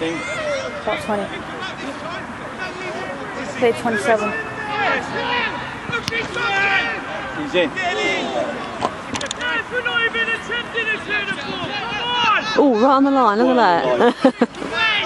16? Top 20. Play 27. He's in. Oh, right on the line, look at that.